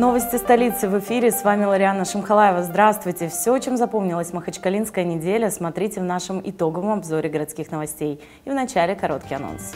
Новости столицы в эфире. С вами Лариана Шамхалаева. Здравствуйте. Все, чем запомнилась Махачкалинская неделя, смотрите в нашем итоговом обзоре городских новостей. И в начале короткий анонс.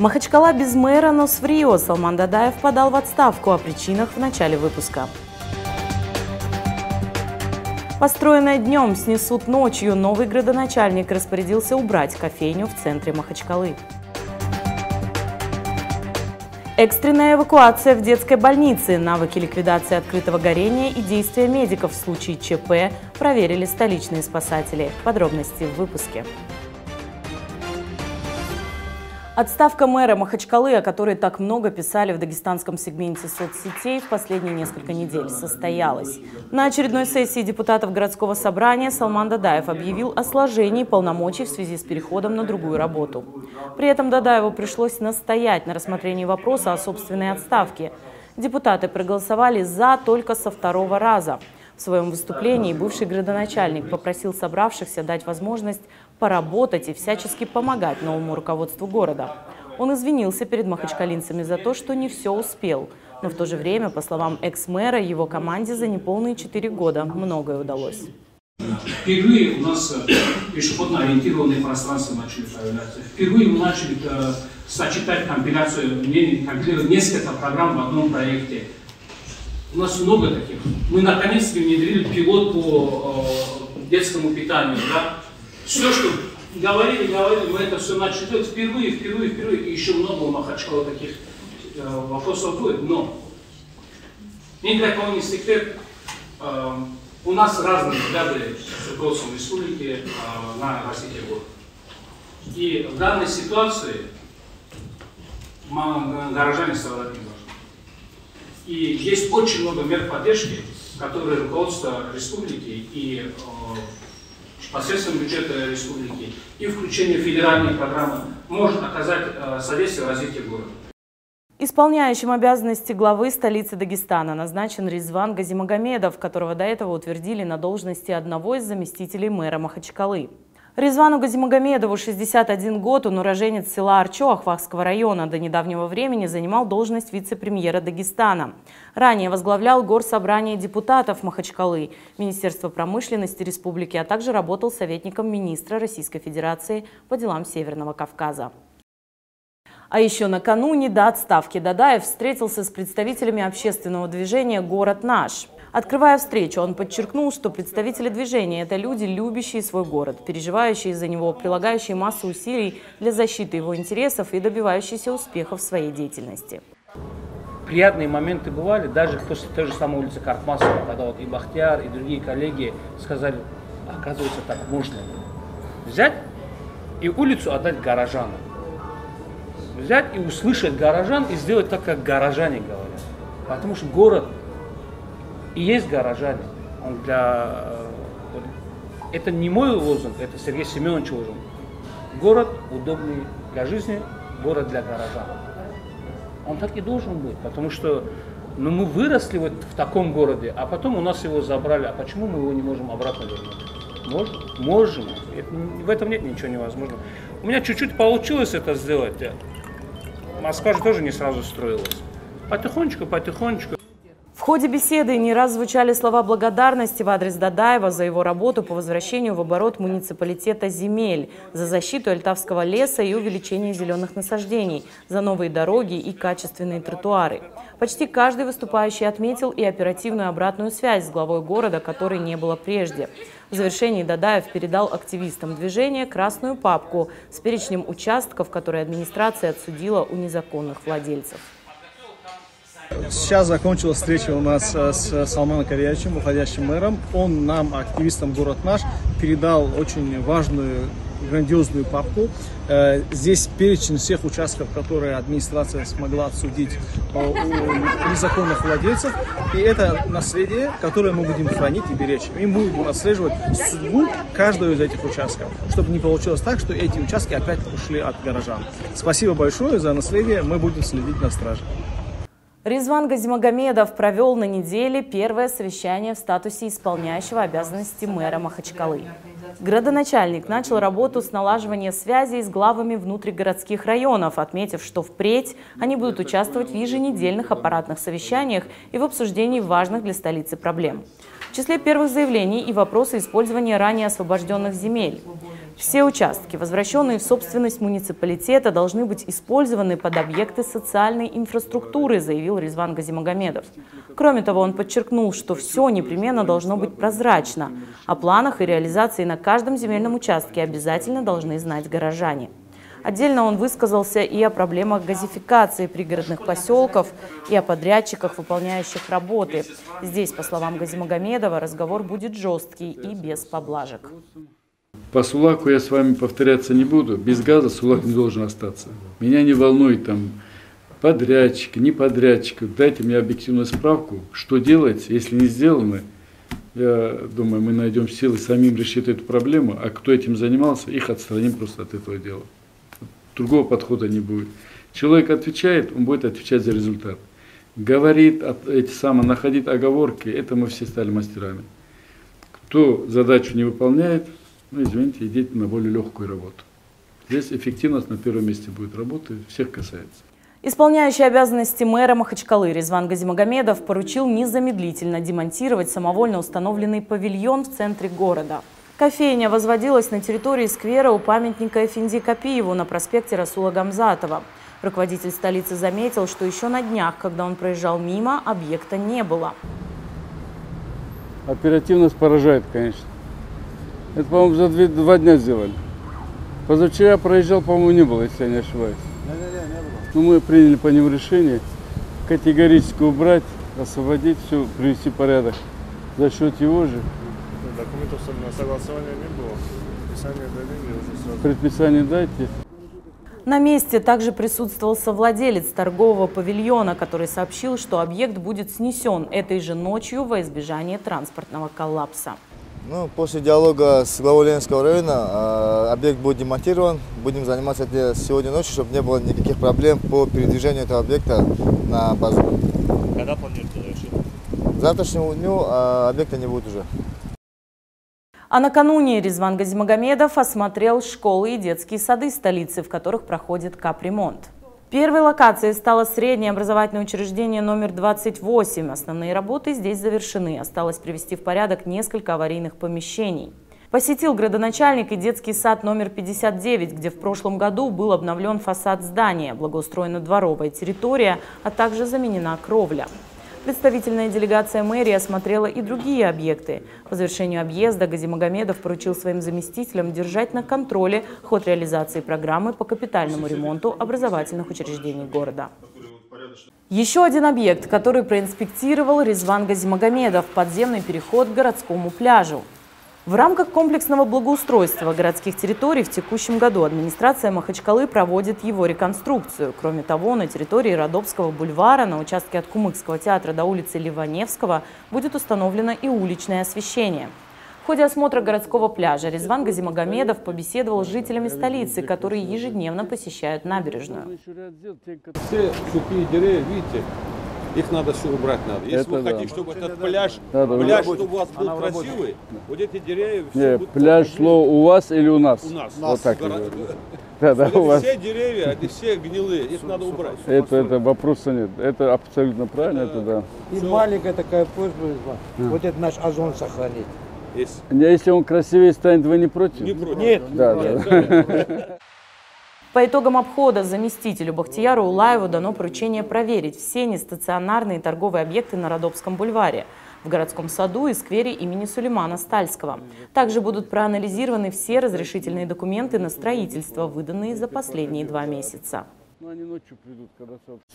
Махачкала без мэра, но с в Рио. Салман Дадаев подал в отставку о причинах в начале выпуска. Построенное днем снесут ночью. Новый градоначальник распорядился убрать кофейню в центре Махачкалы. Экстренная эвакуация в детской больнице, навыки ликвидации открытого горения и действия медиков в случае ЧП проверили столичные спасатели. Подробности в выпуске. Отставка мэра Махачкалы, о которой так много писали в дагестанском сегменте соцсетей в последние несколько недель, состоялась. На очередной сессии депутатов городского собрания Салман Дадаев объявил о сложении полномочий в связи с переходом на другую работу. При этом Дадаеву пришлось настоять на рассмотрении вопроса о собственной отставке. Депутаты проголосовали «за» только со второго раза. В своем выступлении бывший градоначальник попросил собравшихся дать возможность поработать и всячески помогать новому руководству города. Он извинился перед махачкалинцами за то, что не все успел. Но в то же время, по словам экс-мэра, его команде за неполные четыре года многое удалось. Впервые у нас э, пешеходно-ориентированные пространства начали появляться. Впервые мы начали э, сочетать компиляцию мнений, компилировать несколько программ в одном проекте. У нас много таких. Мы наконец-то внедрили пилот по э, детскому питанию. Да? Все, что говорили, говорили, мы это все начали делать впервые, впервые, впервые. И еще много у Махачкала таких э, вопросов будет. Но ни для кого не секрет, э, у нас разные взгляды с руководством республики э, на развитие города. И в данной ситуации горожане страдать не должны. И есть очень много мер поддержки, которые руководство республики и э, посредством бюджета республики и включение федеральной программы может оказать э, содействие развитию города. Исполняющим обязанности главы столицы Дагестана назначен Резван Газимагомедов, которого до этого утвердили на должности одного из заместителей мэра Махачкалы. Резвану Газимагомедову 61 год, он уроженец села Арчо Ахвахского района. До недавнего времени занимал должность вице-премьера Дагестана. Ранее возглавлял горсобрание депутатов Махачкалы, Министерство промышленности республики, а также работал советником министра Российской Федерации по делам Северного Кавказа. А еще накануне до отставки Дадаев встретился с представителями общественного движения «Город наш». Открывая встречу, он подчеркнул, что представители движения – это люди, любящие свой город, переживающие за него, прилагающие массу усилий для защиты его интересов и добивающиеся успехов в своей деятельности. Приятные моменты бывали, даже после той же самой улицы Карпмасова, когда вот и Бахтияр, и другие коллеги сказали, оказывается, так можно взять и улицу отдать горожанам. Взять и услышать горожан и сделать так, как горожане говорят. Потому что город и есть горожане. Он для... Вот, это не мой лозунг, это Сергей Семенович лозунг. Город удобный для жизни, город для горожан. Он так и должен быть, потому что ну, мы выросли вот в таком городе, а потом у нас его забрали. А почему мы его не можем обратно вернуть? Можем? Можем. Это, в этом нет ничего невозможного. У меня чуть-чуть получилось это сделать. Москва же тоже не сразу строилась. Потихонечку, потихонечку. В ходе беседы не раз звучали слова благодарности в адрес Дадаева за его работу по возвращению в оборот муниципалитета земель, за защиту Альтавского леса и увеличение зеленых насаждений, за новые дороги и качественные тротуары. Почти каждый выступающий отметил и оперативную обратную связь с главой города, которой не было прежде. В завершении Дадаев передал активистам движения красную папку с перечнем участков, которые администрация отсудила у незаконных владельцев. Сейчас закончилась встреча у нас э, с Салманом Карьячем, уходящим мэром. Он нам, активистам «Город наш», передал очень важную, грандиозную папку. Э, здесь перечень всех участков, которые администрация смогла отсудить э, у незаконных владельцев. И это наследие, которое мы будем хранить и беречь. И мы будем отслеживать судьбу каждого из этих участков, чтобы не получилось так, что эти участки опять ушли от горожан. Спасибо большое за наследие, мы будем следить на страже. Резван Газимагомедов провел на неделе первое совещание в статусе исполняющего обязанности мэра Махачкалы. Градоначальник начал работу с налаживания связей с главами внутригородских районов, отметив, что впредь они будут участвовать в еженедельных аппаратных совещаниях и в обсуждении важных для столицы проблем. В числе первых заявлений и вопросы использования ранее освобожденных земель. Все участки, возвращенные в собственность муниципалитета, должны быть использованы под объекты социальной инфраструктуры, заявил Резван Газимагомедов. Кроме того, он подчеркнул, что все непременно должно быть прозрачно. О планах и реализации на каждом земельном участке обязательно должны знать горожане. Отдельно он высказался и о проблемах газификации пригородных поселков, и о подрядчиках, выполняющих работы. Здесь, по словам Газимагомедова, разговор будет жесткий и без поблажек. По Сулаку я с вами повторяться не буду. Без газа Сулак не должен остаться. Меня не волнует там подрядчик, не подрядчик. Дайте мне объективную справку, что делается, если не сделано. Я думаю, мы найдем силы самим решить эту проблему, а кто этим занимался, их отстраним просто от этого дела. Другого подхода не будет. Человек отвечает, он будет отвечать за результат. Говорит, эти самые, находит оговорки, это мы все стали мастерами. Кто задачу не выполняет, ну, извините, идите на более легкую работу. Здесь эффективность на первом месте будет работы, всех касается. Исполняющий обязанности мэра Махачкалы Резван Газимагомедов поручил незамедлительно демонтировать самовольно установленный павильон в центре города. Кофейня возводилась на территории сквера у памятника Эфинди Копиеву на проспекте Расула Гамзатова. Руководитель столицы заметил, что еще на днях, когда он проезжал мимо, объекта не было. Оперативность поражает, конечно. Это, по-моему, за две, два дня сделали. Позавчера проезжал, по-моему, не было, если я не ошибаюсь. Да, не было. Ну, мы приняли по нему решение категорически убрать, освободить все, привести порядок за счет его же. Документов на согласование не было. Предписание дали, уже сразу. Предписание дайте. На месте также присутствовал совладелец торгового павильона, который сообщил, что объект будет снесен этой же ночью во избежание транспортного коллапса. Ну, после диалога с главой Ленинского района э, объект будет демонтирован. Будем заниматься этим сегодня ночью, чтобы не было никаких проблем по передвижению этого объекта на базу. Когда планируете завершить? Завтрашнему дню э, объекта не будет уже. А накануне Резван Газимагомедов осмотрел школы и детские сады столицы, в которых проходит капремонт. Первой локацией стало среднее образовательное учреждение номер 28. Основные работы здесь завершены. Осталось привести в порядок несколько аварийных помещений. Посетил градоначальник и детский сад номер 59, где в прошлом году был обновлен фасад здания, благоустроена дворовая территория, а также заменена кровля. Представительная делегация мэрии осмотрела и другие объекты. По завершению объезда Газимагомедов поручил своим заместителям держать на контроле ход реализации программы по капитальному ремонту образовательных учреждений города. Еще один объект, который проинспектировал Резван Газимагомедов – подземный переход к городскому пляжу. В рамках комплексного благоустройства городских территорий в текущем году администрация Махачкалы проводит его реконструкцию. Кроме того, на территории Родопского бульвара на участке от Кумыкского театра до улицы Ливаневского будет установлено и уличное освещение. В ходе осмотра городского пляжа Резван Газимагомедов побеседовал с жителями столицы, которые ежедневно посещают набережную. Все сухие деревья, видите, их надо все убрать надо. Если Это вы да. хотите, чтобы этот пляж, Надо пляж, чтобы у вас был красивый, вот эти деревья все Не, будут пляж шло у вас или у нас? у нас. Вот так. Гора-. Да, да, Вот у вас. все деревья, они все гнилые, их надо убрать. Это, это вопроса нет. Это абсолютно правильно, это да. И маленькая такая просьба, вот это наш озон сохранить. Не, Если он красивее станет, вы не против? Не против. Нет, Да, да. По итогам обхода заместителю Бахтияру Улаеву дано поручение проверить все нестационарные торговые объекты на Родопском бульваре, в городском саду и сквере имени Сулеймана Стальского. Также будут проанализированы все разрешительные документы на строительство, выданные за последние два месяца. Ну,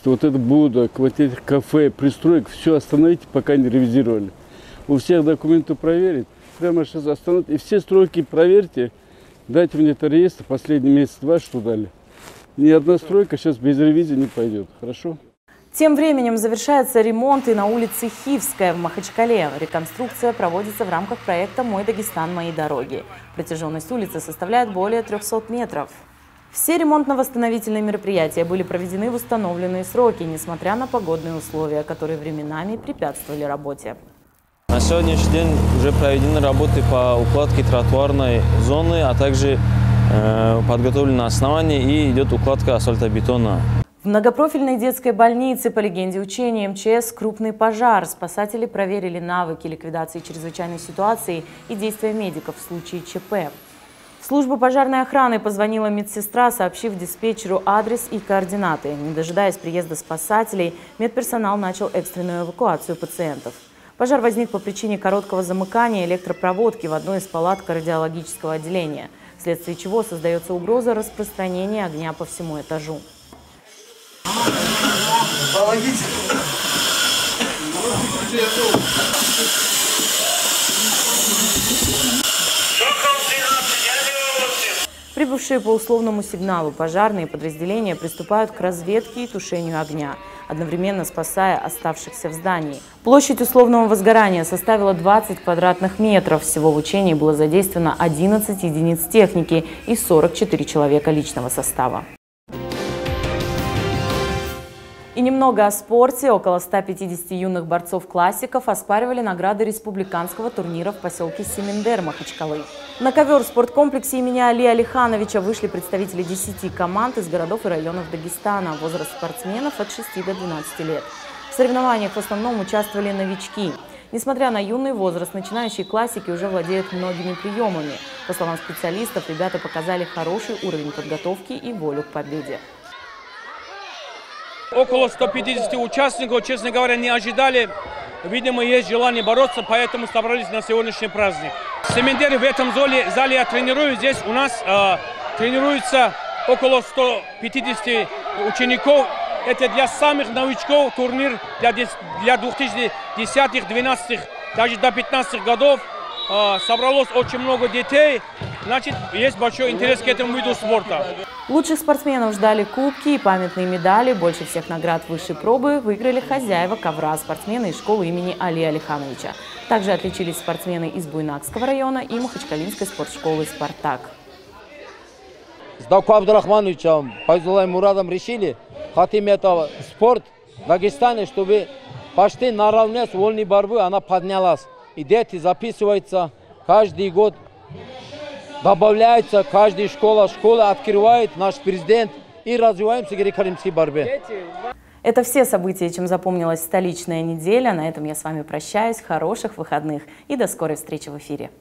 Вот это Будда, квартиры, кафе, пристроек, все остановите, пока не ревизировали. У всех документы проверить, прямо сейчас остановите. И все стройки проверьте, дайте мне это реестр, последний месяц-два, что дали. Ни одна стройка сейчас без ревизии не пойдет, хорошо? Тем временем завершается ремонт и на улице Хивская в Махачкале. Реконструкция проводится в рамках проекта «Мой Дагестан. Мои дороги». Протяженность улицы составляет более 300 метров. Все ремонтно-восстановительные мероприятия были проведены в установленные сроки, несмотря на погодные условия, которые временами препятствовали работе. На сегодняшний день уже проведены работы по укладке тротуарной зоны, а также э, подготовлено основание и идет укладка асфальтобетона. В многопрофильной детской больнице, по легенде учения МЧС, крупный пожар. Спасатели проверили навыки ликвидации чрезвычайной ситуации и действия медиков в случае ЧП. В службу пожарной охраны позвонила медсестра, сообщив диспетчеру адрес и координаты. Не дожидаясь приезда спасателей, медперсонал начал экстренную эвакуацию пациентов. Пожар возник по причине короткого замыкания электропроводки в одной из палат кардиологического отделения, вследствие чего создается угроза распространения огня по всему этажу. Помогите! Прибывшие по условному сигналу пожарные подразделения приступают к разведке и тушению огня, одновременно спасая оставшихся в здании. Площадь условного возгорания составила 20 квадратных метров. Всего в учении было задействовано 11 единиц техники и 44 человека личного состава. И немного о спорте. Около 150 юных борцов-классиков оспаривали награды республиканского турнира в поселке Семендер Махачкалы. На ковер в спорткомплексе имени Али Алихановича вышли представители 10 команд из городов и районов Дагестана. Возраст спортсменов от 6 до 12 лет. В соревнованиях в основном участвовали новички. Несмотря на юный возраст, начинающие классики уже владеют многими приемами. По словам специалистов, ребята показали хороший уровень подготовки и волю к победе. Около 150 участников, честно говоря, не ожидали. Видимо, есть желание бороться, поэтому собрались на сегодняшний праздник. В Семендере в этом зале, зале я тренирую. Здесь у нас э, тренируется около 150 учеников. Это для самых новичков турнир для, для 2010 12 даже до 15 годов. Э, собралось очень много детей. Значит, есть большой интерес к этому виду спорта. Лучших спортсменов ждали кубки и памятные медали. Больше всех наград высшей пробы выиграли хозяева ковра, спортсмены из школы имени Али Алихановича. Также отличились спортсмены из Буйнакского района и Махачкалинской спортшколы «Спартак». С Даку Абдурахмановичем, Пайзулаем Мурадом решили, хотим это спорт в Дагестане, чтобы почти наравне с вольной борьбой она поднялась. И дети записываются каждый год добавляется, каждая школа, школа открывает наш президент и развиваемся в греко-римской борьбе. Это все события, чем запомнилась столичная неделя. На этом я с вами прощаюсь. Хороших выходных и до скорой встречи в эфире.